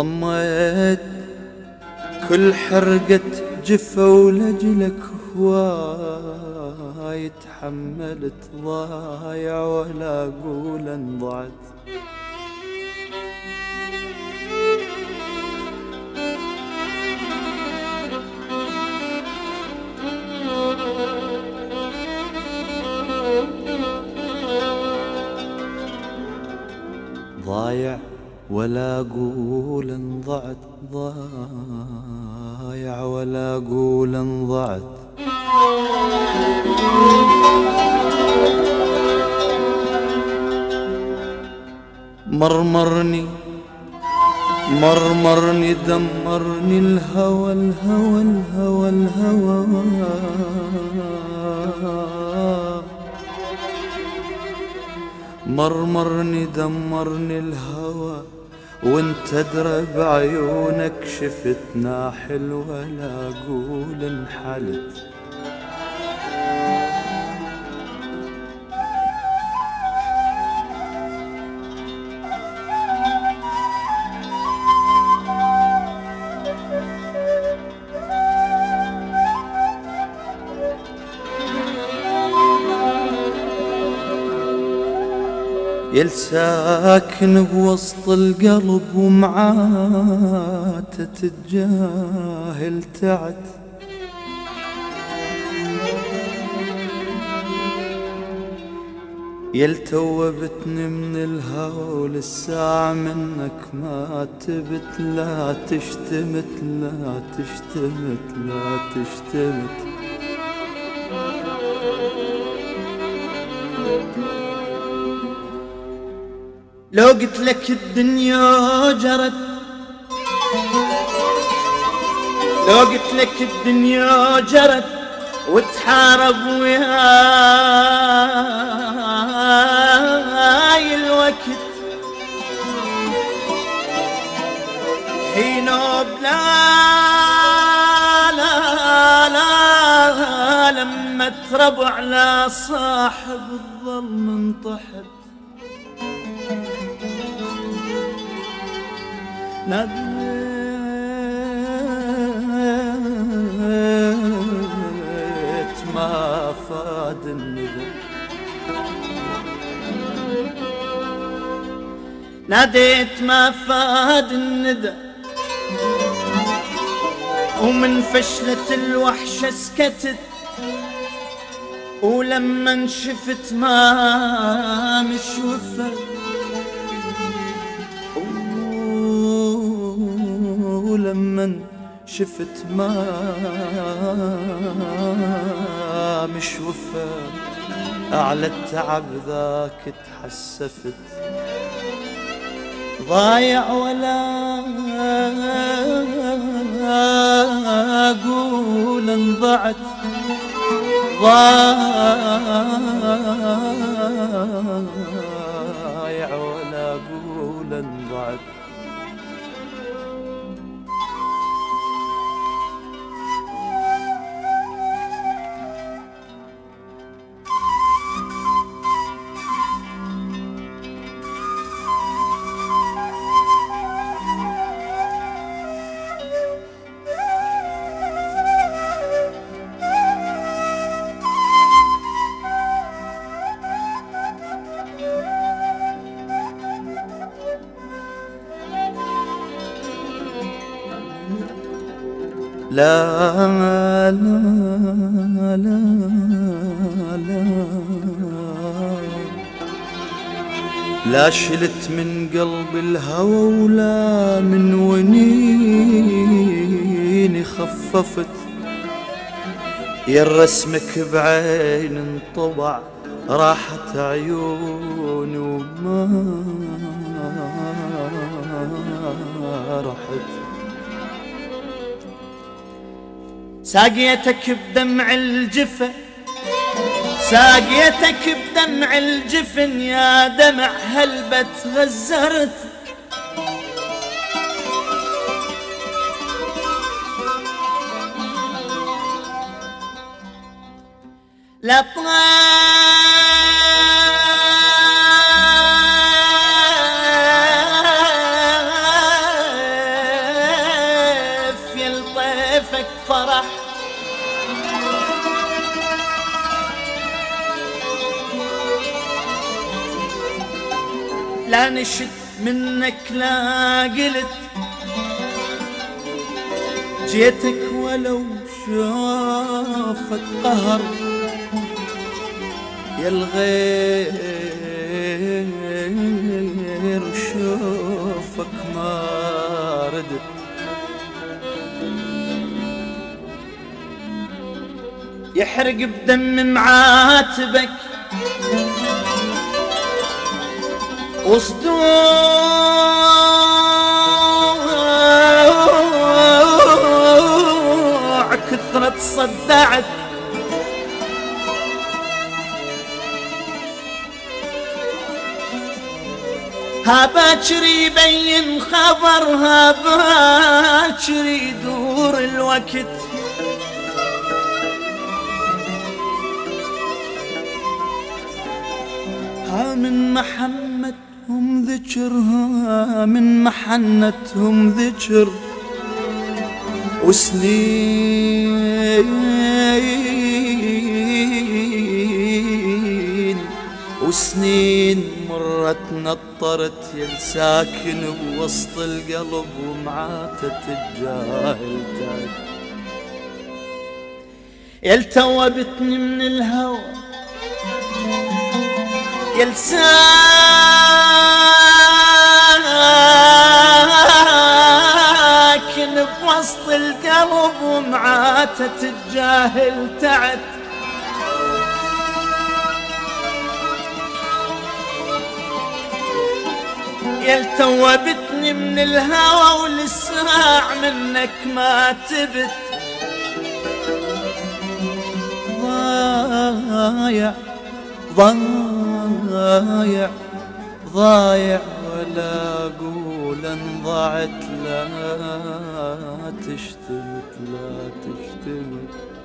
ضميت كل حرقة جفة ولجلك هواي تحملت ضايع ولا أقول انضعت. ضايع ولا أقول انضعت ضايع ولا أقول انضعت مرمرني مرمرني دمرني الهوى الهوى الهوى الهوى. مرمرني دمرني الهوى. وانت ادرى بعيونك شفتنا حلوة لا أقول انحلت. يل ساكن بوسط القلب ومعاته تتجاهل تعت يل توبتني من الهوى ولساع منك ما تبت لا تشتمت لا تشتمت لا تشتمت. لو قلت لك الدنيا جرت لو قلت لك الدنيا جرت وتحارب وياي الوقت. حين بلا لا لا لما تربع على صاحب الظلم انطحت. ناديت ما فاد الندى ناديت ما فاد الندى ومن فشلة الوحشة سكتت ولما شفت ما مش وفت ولما شفت ما مش وفا. أعلى التعب ذاك تحسفت. ضايع ولا أقول انضعت. ضايع ولا أقول انضعت. لا لا لا لا. لا شلت من قلب الهوى ولا من ونيني خففت. يا رسمك بعين انطبع راحت عيوني وما رحت ساقيتك بدمع الجفن ساقيتك بدمع الجفن يا دمع هلبة غزرت لطيف نشد منك لا قلت. جيتك ولو شافك قهر يا الغير شوفك ما ردت. يحرق بدم معاتبك وصدوع كثرة صدعت. ها باكر يبين خبر ها باكر يدور الوقت. ها من محنتهم ذكر ها من محنتهم ذكر. وسنين وسنين مرت نطرت يا ساكن بوسط القلب ومعاتة الجاهل تعب يلتوبتني من الهوى يلساكن ومعاتة الجاهل تعت يلتوبتني من الهوى والساع منك ما تبت. ضايع ضايع ضايع ولا أقول أن ضاعت لا تشتمت لا تشتمت